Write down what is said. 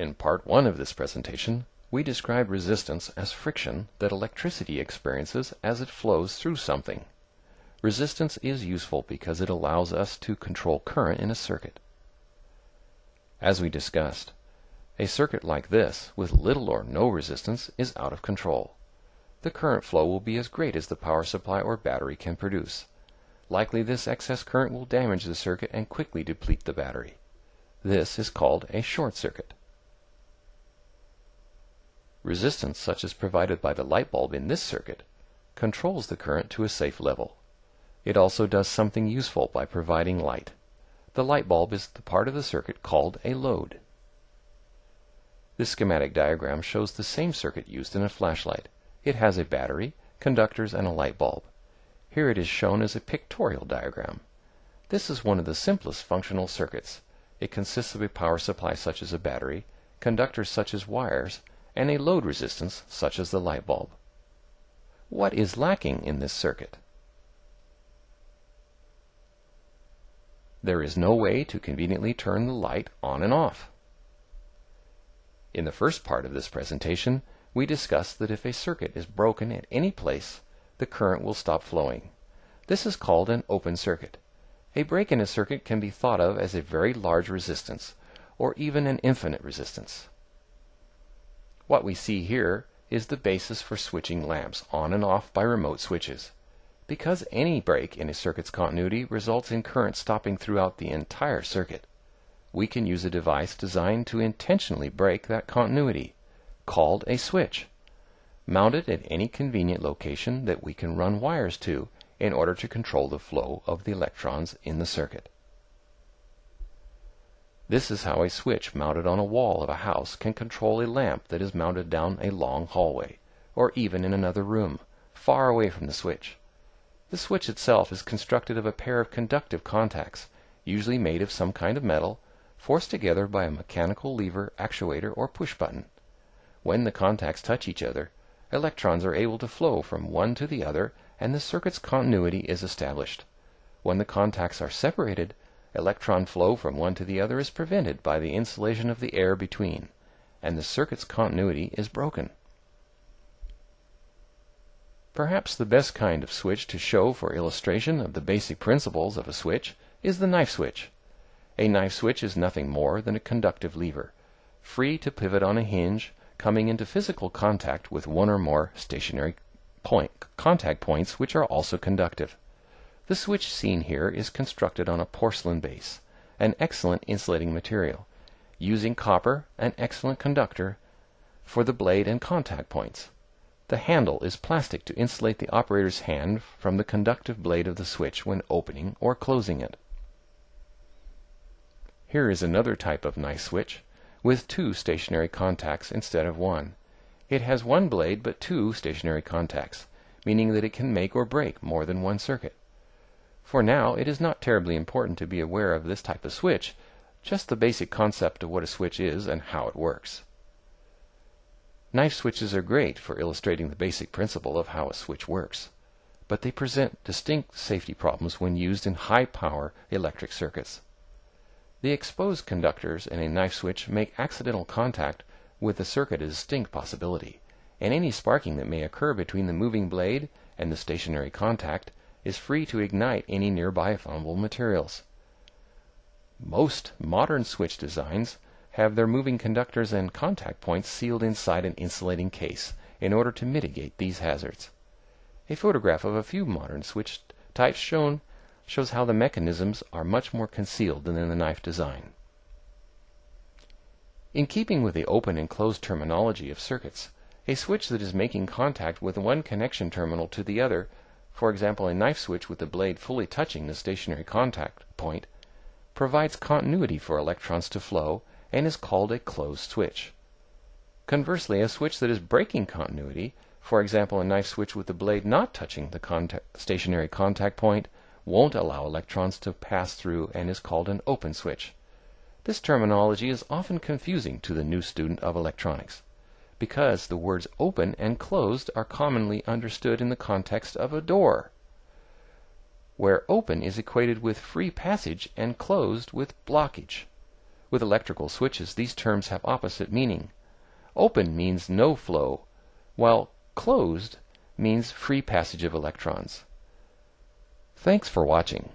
In part 1 of this presentation, we described resistance as friction that electricity experiences as it flows through something. Resistance is useful because it allows us to control current in a circuit. As we discussed, a circuit like this, with little or no resistance, is out of control. The current flow will be as great as the power supply or battery can produce. Likely this excess current will damage the circuit and quickly deplete the battery. This is called a short circuit. Resistance, such as provided by the light bulb in this circuit, controls the current to a safe level. It also does something useful by providing light. The light bulb is the part of the circuit called a load. This schematic diagram shows the same circuit used in a flashlight. It has a battery, conductors, and a light bulb. Here it is shown as a pictorial diagram. This is one of the simplest functional circuits. It consists of a power supply such as a battery, conductors such as wires, and a load resistance such as the light bulb. What is lacking in this circuit? There is no way to conveniently turn the light on and off. In the first part of this presentation, we discussed that if a circuit is broken at any place, the current will stop flowing. This is called an open circuit. A break in a circuit can be thought of as a very large resistance, or even an infinite resistance. What we see here is the basis for switching lamps on and off by remote switches. Because any break in a circuit's continuity results in current stopping throughout the entire circuit, we can use a device designed to intentionally break that continuity, called a switch. Mount it at any convenient location that we can run wires to in order to control the flow of the electrons in the circuit. This is how a switch mounted on a wall of a house can control a lamp that is mounted down a long hallway, or even in another room, far away from the switch. The switch itself is constructed of a pair of conductive contacts, usually made of some kind of metal, forced together by a mechanical lever, actuator, or push button. When the contacts touch each other, electrons are able to flow from one to the other and the circuit's continuity is established. When the contacts are separated, electron flow from one to the other is prevented by the insulation of the air between, and the circuit's continuity is broken. Perhaps the best kind of switch to show for illustration of the basic principles of a switch is the knife switch. A knife switch is nothing more than a conductive lever, free to pivot on a hinge, coming into physical contact with one or more stationary point, contact points which are also conductive. The switch seen here is constructed on a porcelain base, an excellent insulating material, using copper, an excellent conductor, for the blade and contact points. The handle is plastic to insulate the operator's hand from the conductive blade of the switch when opening or closing it. Here is another type of knife switch, with two stationary contacts instead of one. It has one blade but two stationary contacts, meaning that it can make or break more than one circuit. For now, it is not terribly important to be aware of this type of switch, just the basic concept of what a switch is and how it works. Knife switches are great for illustrating the basic principle of how a switch works, but they present distinct safety problems when used in high power electric circuits. The exposed conductors in a knife switch make accidental contact with the circuit a distinct possibility, and any sparking that may occur between the moving blade and the stationary contact is free to ignite any nearby flammable materials. Most modern switch designs have their moving conductors and contact points sealed inside an insulating case in order to mitigate these hazards. A photograph of a few modern switch types shown shows how the mechanisms are much more concealed than in the knife design. In keeping with the open and closed terminology of circuits, a switch that is making contact with one connection terminal to the other, for example a knife switch with the blade fully touching the stationary contact point, provides continuity for electrons to flow and is called a closed switch. Conversely, a switch that is breaking continuity, for example a knife switch with the blade not touching the contact, stationary contact point, won't allow electrons to pass through and is called an open switch. This terminology is often confusing to the new student of electronics, because the words open and closed are commonly understood in the context of a door, where open is equated with free passage and closed with blockage. With electrical switches, these terms have opposite meaning. Open means no flow, while closed means free passage of electrons. Thanks for watching.